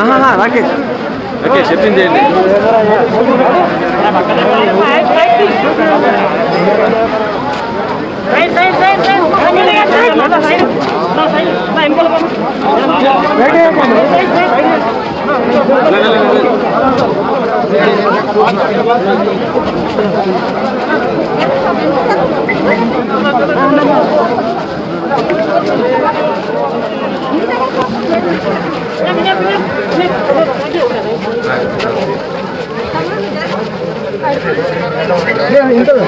ఆహా, రాకేష్ రాకేష్ చెప్పింది ఏంటి సరే